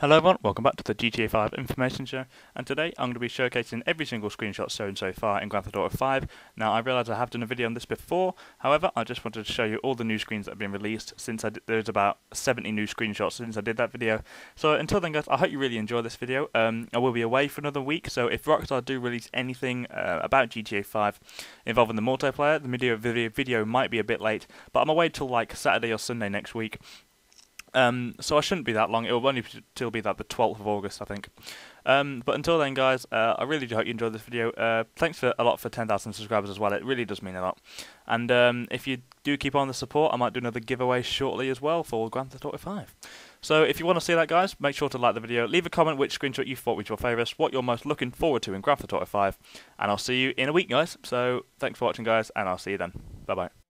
Hello everyone, welcome back to the GTA 5 Information Show, and today I'm going to be showcasing every single screenshot shown so far in Grand Theft Auto 5. Now I realise I have done a video on this before, however I just wanted to show you all the new screens that have been released since I did, there's about 70 new screenshots since I did that video. So until then guys, I hope you really enjoy this video. Um, I will be away for another week, so if Rockstar do release anything uh, about GTA 5 involving the multiplayer, the video, video, video might be a bit late, but I'm away till like Saturday or Sunday next week. Um, so I shouldn't be that long. It will only till be like the 12th of August, I think. Um, but until then, guys, uh, I really do hope you enjoyed this video. Uh, thanks for a lot for 10,000 subscribers as well. It really does mean a lot. And um, if you do keep on the support, I might do another giveaway shortly as well for Grand Theft Auto 5. So if you want to see that, guys, make sure to like the video. Leave a comment which screenshot you thought was your favourite, what you're most looking forward to in Grand Theft Auto 5. And I'll see you in a week, guys. So thanks for watching, guys, and I'll see you then. Bye-bye.